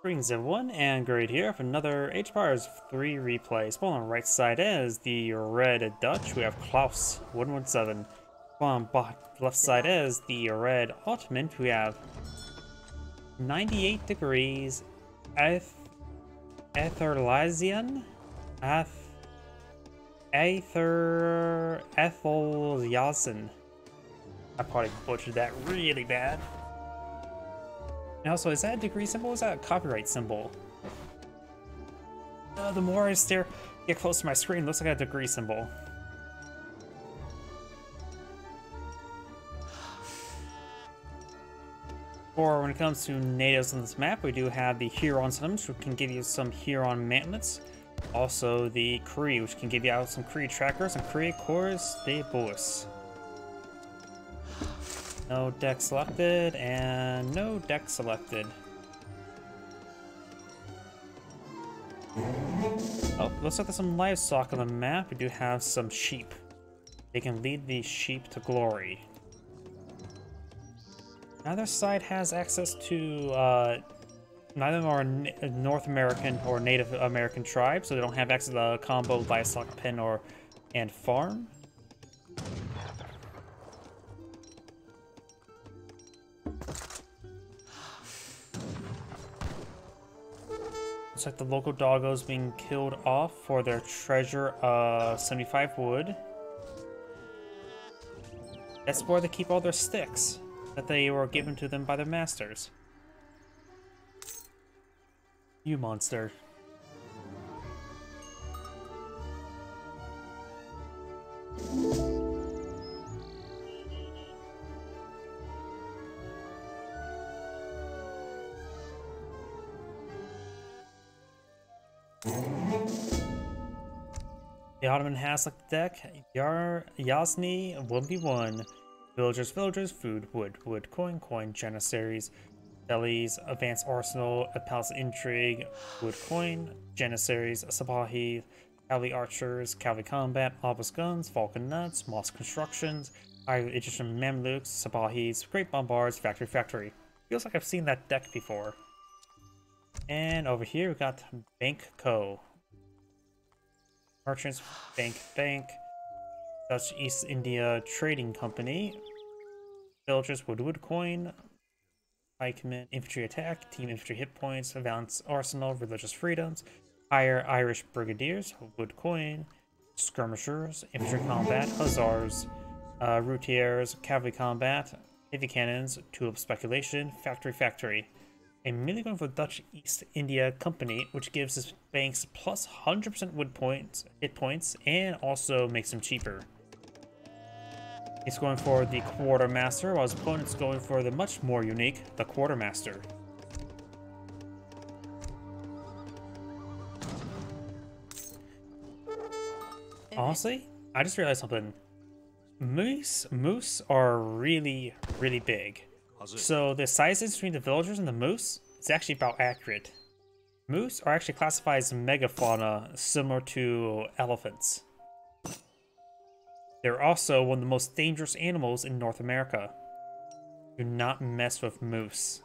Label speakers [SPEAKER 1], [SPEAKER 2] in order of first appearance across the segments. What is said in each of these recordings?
[SPEAKER 1] Greetings everyone, Angrade here for another HBAR's 3 replay. Spawn on the right side is the red Dutch, we have Klaus 117. Spawn on left side is the red Ottoman, we have 98 degrees Eth Etherlazian Eth Ether Ethelyasen. I probably butchered that really bad. And also, is that a degree symbol is that a copyright symbol? Uh, the more I stare, get close to my screen, looks like a degree symbol. Or when it comes to natives on this map, we do have the Huron settlements, which can give you some Huron mantlets. Also the Cree, which can give you out some Cree trackers, and Cree Coureurs de Bois. No deck selected, and no deck selected. Oh, looks like there's some livestock on the map. We do have some sheep. They can lead these sheep to glory. Neither side has access to, uh, neither are North American or Native American tribes, so they don't have access to the combo livestock pen or and farm. Looks like the local doggos being killed off for their treasure of 75 wood. That's where they keep all their sticks that they were given to them by their masters. You monster. The Ottoman has deck, Yar Yasni 1v1. Villagers, villagers, food, wood, wood, coin, coin, Janissaries, Delis, Advanced Arsenal, a Palace Intrigue, wood, coin, Janissaries, Sipahi, Cavalry Archers, Cavalry Combat, Abus Guns, Falcon Nuts, Mosque Constructions, Iron Egyptian Mamluks, Sipahis, Great Bombards, Factory Factory. Feels like I've seen that deck before. And over here we got Bank Co. Merchants, Bank, Bank, Dutch East India Trading Company, Villagers, Woodwood Coin, Command, Infantry Attack, Team Infantry Hit Points, Advanced Arsenal, Religious Freedoms, Higher Irish Brigadiers, Wood Coin, Skirmishers, Infantry Combat, Hussars, uh, Routiers, Cavalry Combat, Heavy Cannons, Tulip Speculation, Factory Factory. I'm mainly going for Dutch East India Company, which gives his banks plus 100% wood points, hit points, and also makes them cheaper. He's going for the Quartermaster, while his opponent's going for the much more unique, the Quartermaster. Honestly, I just realized something. Moose, moose are really, really big. So the sizes between the villagers and the moose is actually about accurate. Moose are actually classified as megafauna, similar to elephants. They're also one of the most dangerous animals in North America. Do not mess with moose.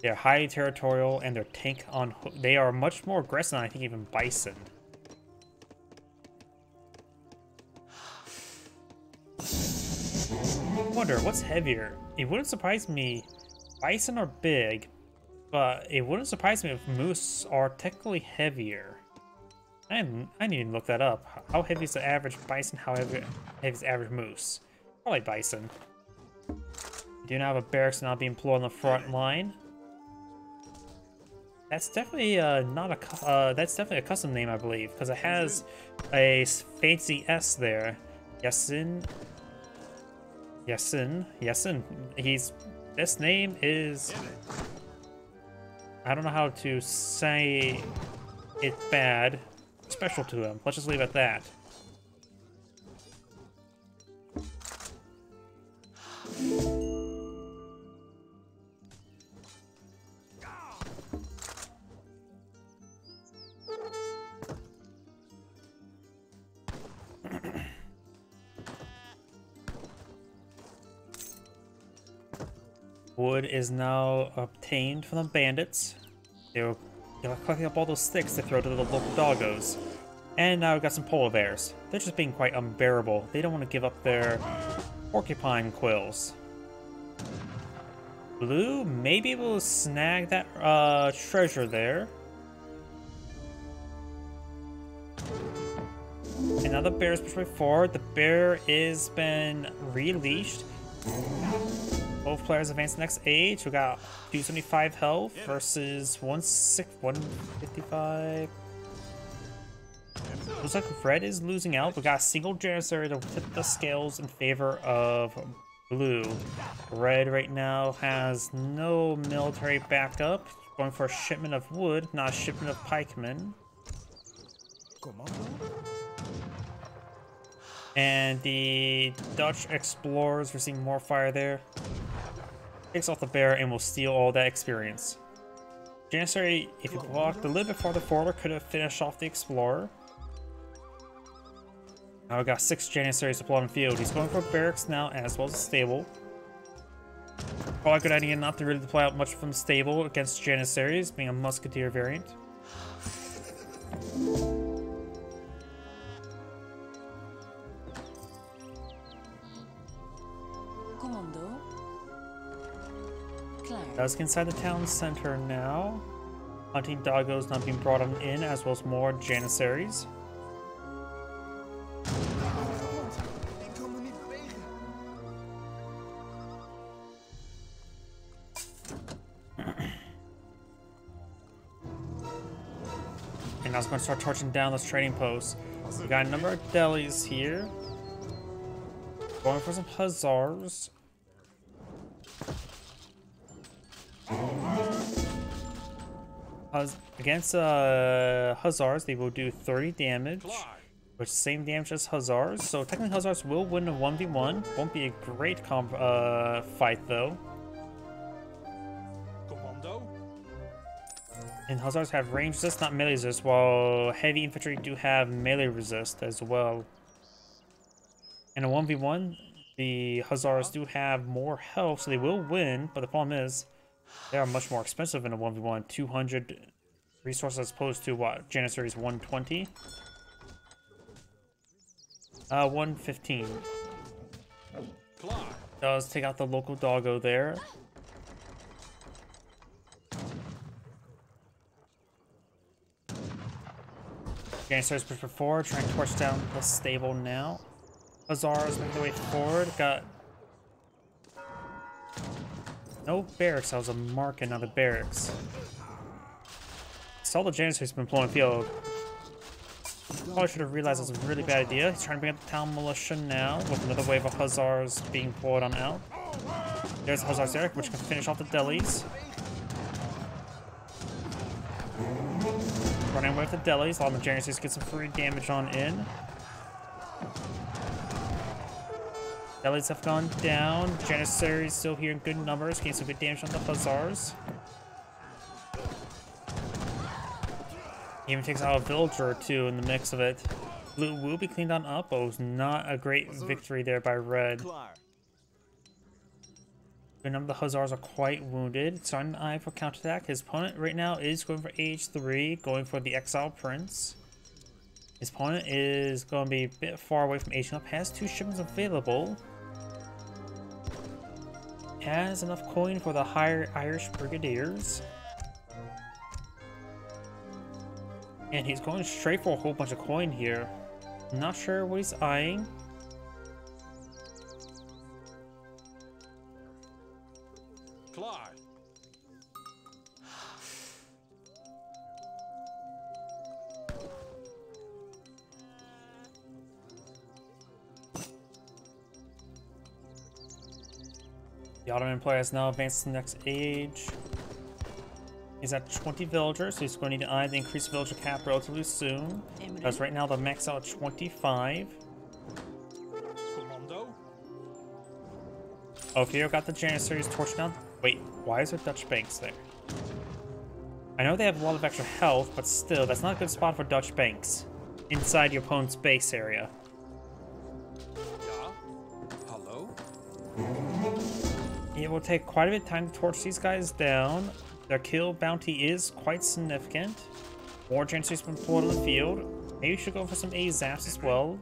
[SPEAKER 1] They're highly territorial and they're tank on. They are much more aggressive than I think even bison. wonder what's heavier. It wouldn't surprise me. Bison are big, but it wouldn't surprise me if moose are technically heavier. I, I need to look that up. How heavy is the average bison? How heavy, heavy is the average moose? Probably bison. do not have a barracks not being employed on the front line. That's definitely uh, not a uh, that's definitely a custom name, I believe, because it has a fancy S there. Yasin Yasin, Yasin. He's this name is I don't know how to say it bad. Special to him. Let's just leave it at that. Wood is now obtained from the bandits. They were collecting up all those sticks to throw to the local doggos. And now we've got some polar bears. They're just being quite unbearable. They don't want to give up their porcupine quills. Blue may be able to snag that uh, treasure there. And now the bear is pushing forward. The bear is been releashed. Both players advance next age. We got 275 health versus 155. Looks like red is losing out. We got a single Janissary to tip the scales in favor of blue. Red right now has no military backup. Going for a shipment of wood, not a shipment of pikemen. And the Dutch explorers receiving more fire there. Takes off the bear and will steal all that experience. Janissary, if you walked a little bit farther forward, could have finished off the explorer. Now we got six Janissaries deployed on field. He's going for barracks now as well as stable. Probably a good idea not to really deploy out much from stable against Janissaries, being a musketeer variant. Does inside the town center now. Hunting doggos not being brought in, as well as more Janissaries. and I was going to start torching down those trading posts. We got a number of delis here. Going for some hussars. Against uh, Hussars, they will do 30 damage, which same damage as Hussars. So technically Hussars will win a 1v1. Won't be a great comp uh, fight though. And Hussars have range resist, not melee resist, while heavy infantry do have melee resist as well. In a 1v1, the Hussars do have more health, so they will win, but the problem is, they are much more expensive in a 1v1. 200 resources as opposed to what? Janissary's 120? Uh, 115. Does take out the local doggo there. Janissary's push forward, trying to torch down the stable now. Hussars making their way forward. Got no barracks. I was a marking on the barracks. The Janissary's been blowing field. Probably should have realized it was a really bad idea. He's trying to bring up the town militia now with another wave of hussars being poured on out. There's Hussars there, which can finish off the delis. Running away with the delis, all the Janissaries get some free damage on in. Delis have gone down. Janissary still here in good numbers, getting some good damage on the Hussars. He even takes out a villager or two in the mix of it. Blue will be cleaned on up, but it was not a great victory there by Red. Number of the Hussars are quite wounded. Starting an eye for counterattack. His opponent right now is going for age 3, going for the Exile Prince. His opponent is going to be a bit far away from aging up, has two shipments available. Has enough coin for the higher Irish Brigadiers. And he's going straight for a whole bunch of coin here. Not sure what he's eyeing. The Ottoman player has now advanced to the next age. He's at 20 villagers, so he's going to need to eye the increased villager cap relatively soon. Because eh? right now the max out at 25. Commando. Oh, here got the Janissaries torch down. Wait, why is there Dutch banks there? I know they have a lot of extra health, but still, that's not a good spot for Dutch banks. Inside your opponent's base area. Yeah? Hello? It will take quite a bit of time to torch these guys down. Their kill bounty is quite significant. More been pulled on the field. Maybe we should go for some A zaps as well.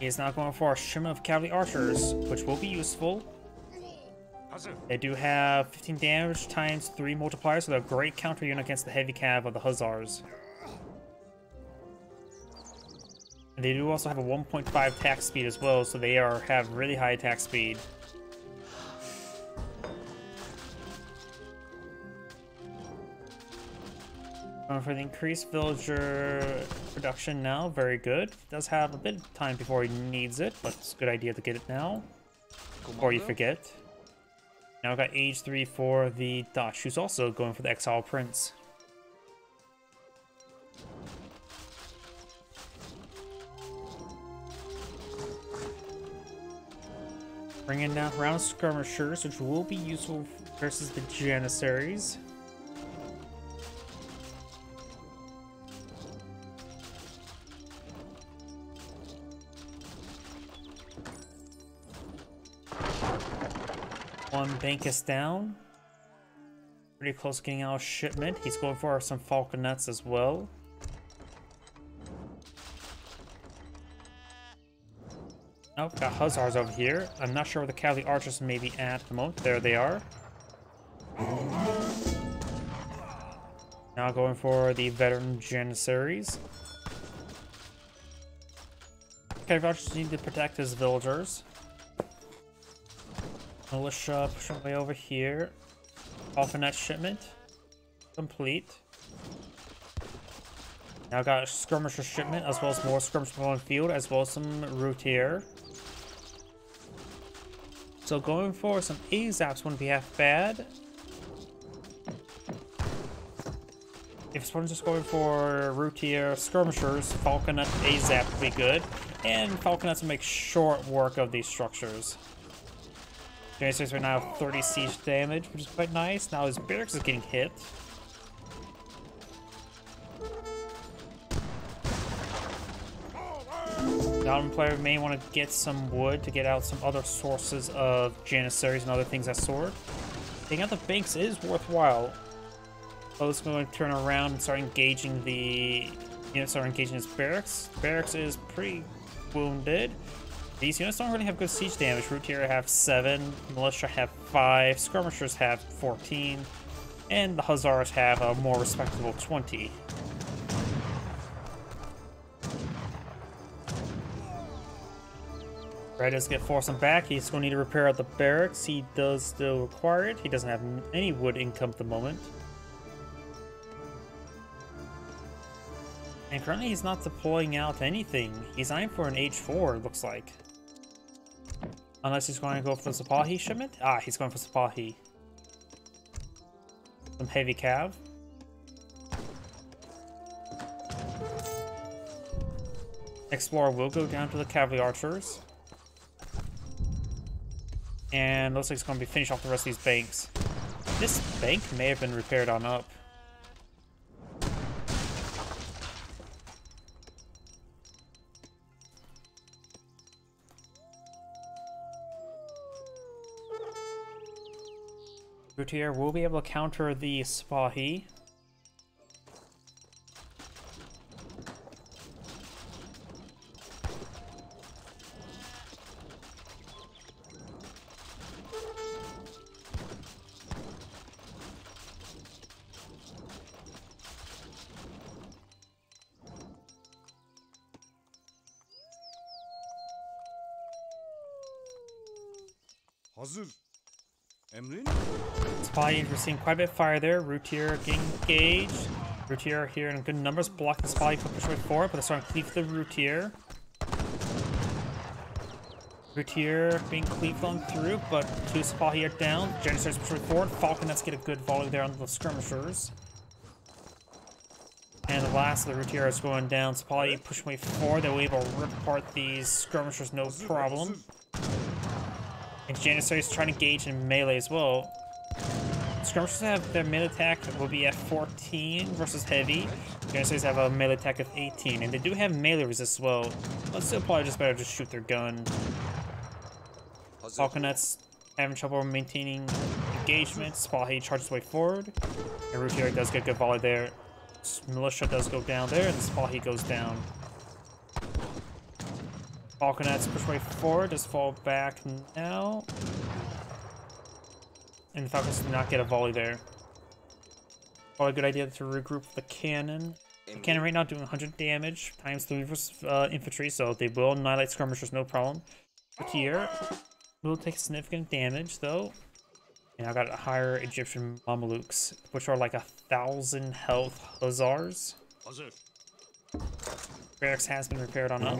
[SPEAKER 1] He is now going for a shimmer of cavalry archers, which will be useful. They do have 15 damage times 3 multipliers, so they're a great counter unit against the heavy cav of the Hussars. They do also have a 1.5 attack speed as well, so they are have really high attack speed. Going for the increased villager production now, very good. Does have a bit of time before he needs it, but it's a good idea to get it now. Before you forget. Now I got age 3 for the Dutch, who's also going for the Exile Prince. Bringing down round skirmishers, which will be useful versus the Janissaries. One bank is down. Pretty close getting out shipment. He's going for some falconets as well. Oh, got Hussars over here. I'm not sure where the cavalry archers may be at the moment. There they are. Now going for the veteran Janissaries. Cavalry archers need to protect his villagers. Militia pushing way over here. Falconet shipment. Complete. Now got skirmisher shipment as well as more skirmishers on field as well as some routier. So going for some AZAPs wouldn't be half bad. If someone's just going for routier skirmishers, Falconet AZAP would be good. And Falconets will make short work of these structures. Janissaries right now 30 siege damage, which is quite nice. Now his barracks is getting hit. The player may want to get some wood to get out some other sources of Janissaries and other things that sort. Taking out the banks is worthwhile. Bo's going to turn around and start engaging the units start engaging his barracks. Barracks is pretty wounded. These units don't really have good siege damage. Routier have 7, Militia have 5, Skirmishers have 14, and the Hussars have a more respectable 20. Red does get forced back. He's going to need to repair out the barracks. He does still require it. He doesn't have any wood income at the moment. And currently he's not deploying out anything. He's eyeing for an H4, it looks like. Unless he's going to go for the Sipahi shipment? Ah, he's going for Sipahi. Some heavy cav. Explorer will go down to the cavalry archers. And looks like it's going to be finished off the rest of these banks. This bank may have been repaired on up. Routier will be able to counter the Sipahi. Seeing quite a bit fire there. Routier getting engaged. Routier here in good numbers, block the Spy for push way forward, but they're starting to cleave the Routier. Routier being cleaved through, but two Spy here down. Janissaries push way forward. Falconets get a good volley there on the skirmishers. And the last of the Routier is going down. Spy pushing way forward. They'll be able to rip apart these skirmishers no problem. And is trying to engage in melee as well. Skirmishers have their melee attack will be at 14 versus heavy. Janissaries have a melee attack of 18, and they do have melee resist as well. But still probably just better to shoot their gun. Falconets having trouble maintaining engagements. engagement. He charges way forward. And Routier does get good volley there. Militia does go down there, and Sipahi goes down. Falconets push way forward, does fall back now. And the Falcons did not get a volley there. Probably a good idea to regroup the cannon. The cannon right now doing 100 damage times 3 versus uh, infantry, so they will annihilate skirmishers no problem. Here will take significant damage though. And I got a higher Egyptian Mamelukes, which are like a thousand health Hussars. Barracks has been repaired on up.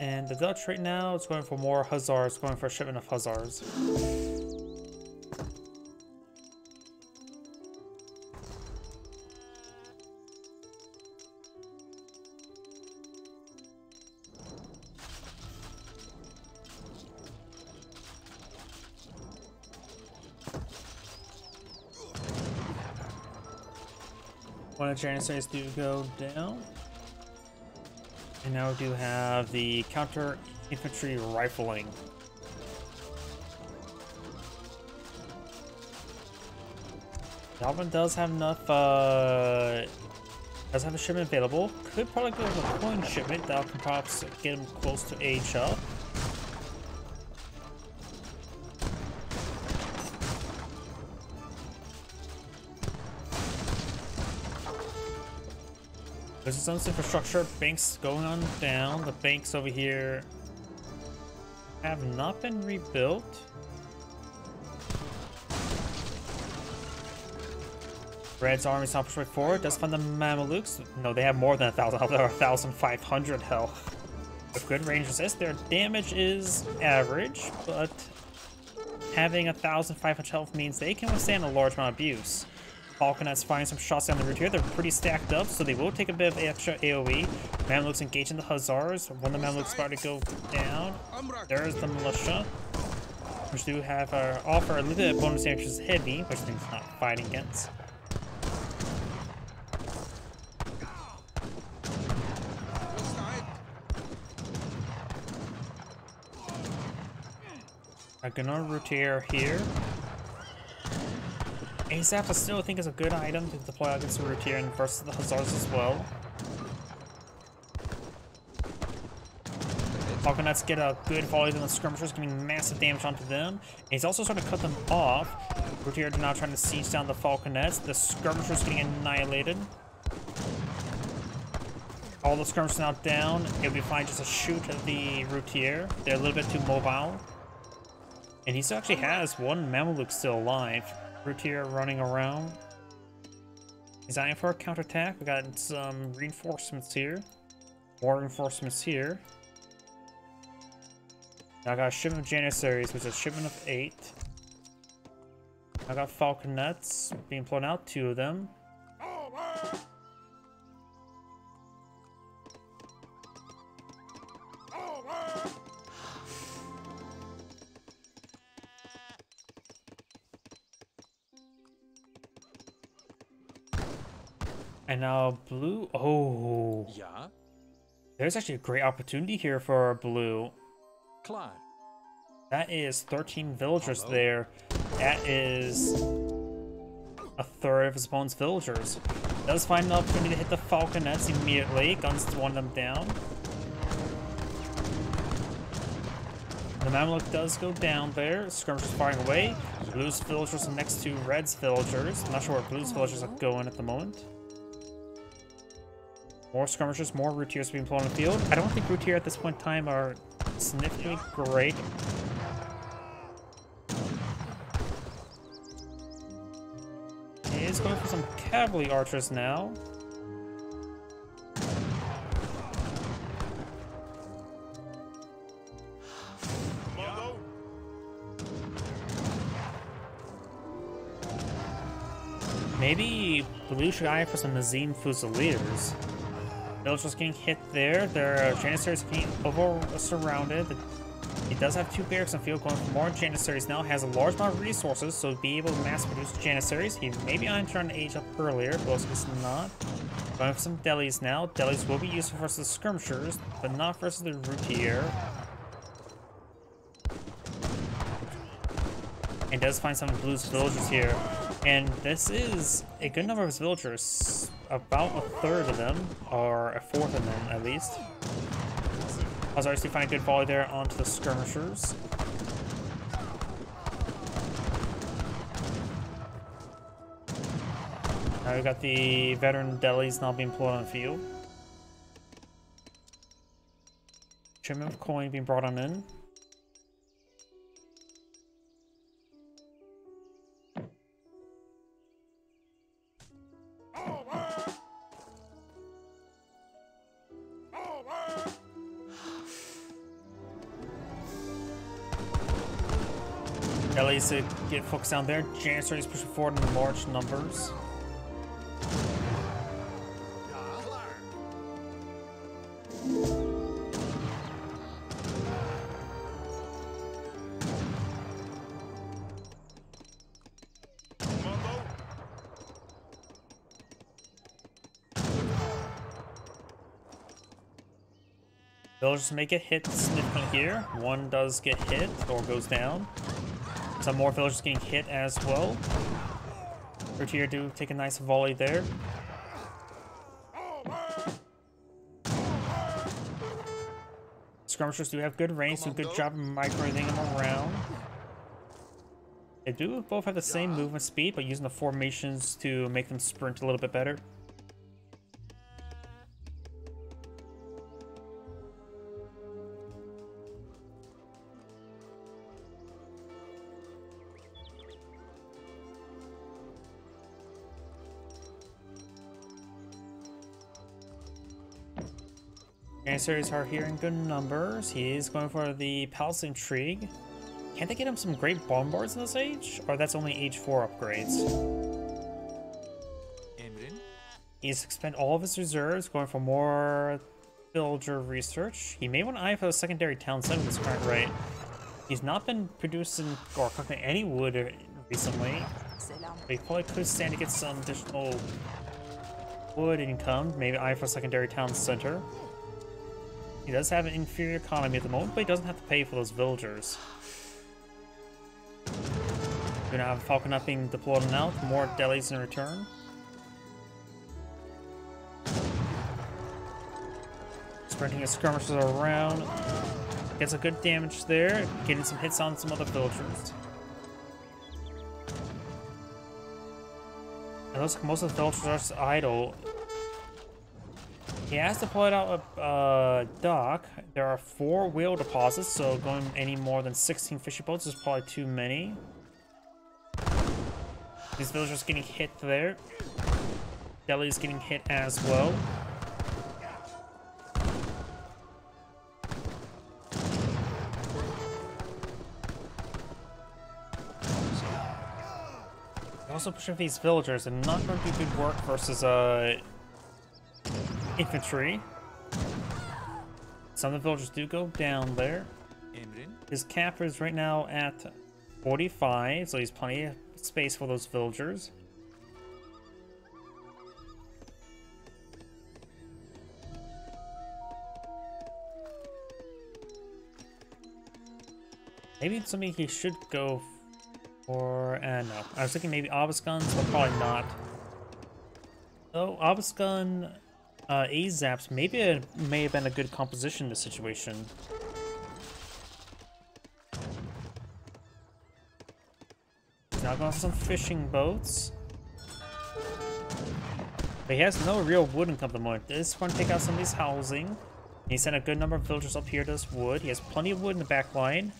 [SPEAKER 1] And the Dutch right now is going for more Hussars, going for a shipment of Hussars. One of Janissaries do go down. And now we do have the counter infantry rifling. Dalvin does have enough, uh, does have a shipment available. Could probably go with a coin shipment that can perhaps get him close to age. There's some infrastructure, banks going on down. The banks over here have not been rebuilt. Red's army is not pushed forward. Does find the Mamelukes. No, they have more than a thousand health. They're 1,500 health. With good range resist, their damage is average, but having a 1,500 health means they can withstand a large amount of abuse. Falconets firing some shots down the route here. They're pretty stacked up, so they will take a bit of extra AoE. Mamluks engaging the Hussars. When the Mamluks about to go down, there's the militia. Which do have uh, offer a little bit of bonus damage is heavy, which things not fighting against. I'm gonna here. ASAP I still think is a good item to deploy against the Routier and versus the Hussars as well. Falconets get a good volley on the skirmishers, giving massive damage onto them. He's also starting to cut them off. Routier now trying to siege down the Falconets. The skirmishers getting annihilated. All the skirmishers now down. It'll be fine just to shoot at the Routier. They're a little bit too mobile. And he still actually has one Mameluke still alive. Routier running around. He's eyeing for a counterattack. We got some reinforcements here. More reinforcements here. Now I got a shipment of Janissaries, which is a shipment of eight. I got Falconets being flown out, two of them. And now blue. Oh.
[SPEAKER 2] Yeah.
[SPEAKER 1] There's actually a great opportunity here for blue.
[SPEAKER 2] Klar.
[SPEAKER 1] That is 13 villagers Hello. there. That is a third of his opponent's villagers. Does find an opportunity to hit the falconets immediately. Guns to one of them down. The Mamluk does go down there. Skirmish is firing away. Blue's villagers are next to Red's villagers. I'm not sure where Blue's villagers are going at the moment. More skirmishers, more routiers being flown on the field. I don't think routier at this point in time are significantly great. He is going for some cavalry archers now. Maybe Blue should eye for some Nizam Fusiliers. Villagers getting hit there. Their uh, Janissaries getting over surrounded. The He does have two barracks on field going for more Janissaries now, has a large amount of resources, so be able to mass produce Janissaries. He maybe I'm trying to age up earlier, but is not. Going for some delis now. Delis will be useful versus skirmishers, but not versus the routier. And does find some blues villagers here. And this is a good number of villagers. About a third of them, or a fourth of them at least. Hazards do find a good volley there onto the skirmishers. Now we've got the veteran delis now being pulled on the field. Shipment of coin being brought on in. Delis to get focused down there. Janissaries pushing forward in large numbers. Villagers make a hit significantly here. One does get hit or goes down. Some more villagers getting hit as well. Routier do take a nice volley there. Skirmishers do have good range, so good job microing them around. They do both have the same movement speed, but using the formations to make them sprint a little bit better. Janissaries are here in good numbers. He is going for the Palace Intrigue. Can't they get him some great bombards in this age? Or that's only age 4 upgrades? Emrin? He's spent all of his reserves, going for more villager research. He may want to eye for a secondary town center this current rate. He's not been producing or cooking any wood recently. But he probably could stand to get some additional wood income. Maybe eye for secondary town center. He does have an inferior economy at the moment, but he doesn't have to pay for those villagers. We're gonna have Falcon up being deployed now, for more delis in return. Sprinting his skirmishers around. Gets a good damage there, getting some hits on some other villagers. Looks like most of the villagers are idle. He has to pull it out a uh, dock. There are four whale deposits, so going any more than 16 fishing boats is probably too many. These villagers getting hit there. Delis getting hit as well. Also pushing these villagers and not going to do good work versus uh infantry. Some of the villagers do go down there. His cap is right now at 45, so he's plenty of space for those villagers. Maybe it's something he should go for. Uh, no. I was thinking maybe Obusguns, but probably not. So, Obusgun uh, A-Zaps maybe it may have been a good composition in this situation. Now going some fishing boats. But he has no real wood income at the moment. This one take out some of his housing. He sent a good number of villagers up here to this wood. He has plenty of wood in the back line.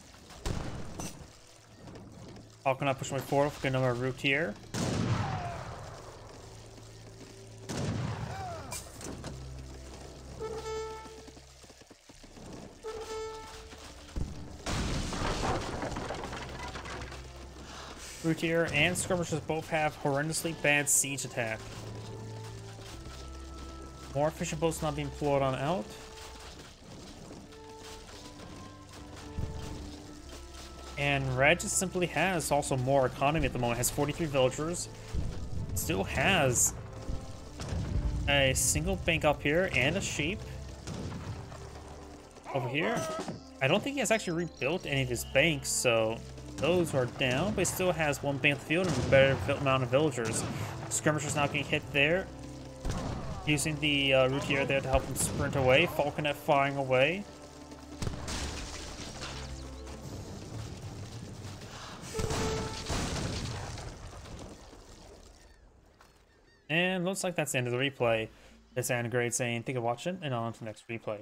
[SPEAKER 1] Up push my forward with a good number of root here. Routier and Skirmishers both have horrendously bad siege attack. More efficient boats not being pulled on out. And Red just simply has also more economy at the moment. Has 43 villagers. Still has a single bank up here and a sheep over here. I don't think he has actually rebuilt any of his banks, so those are down, but he still has one bank field and a better amount of villagers. Skirmisher's not getting hit there. Using the uh, routier there to help him sprint away. Falconet firing away. And looks like that's the end of the replay. This is Angrade saying thank you for watching, and on to the next replay.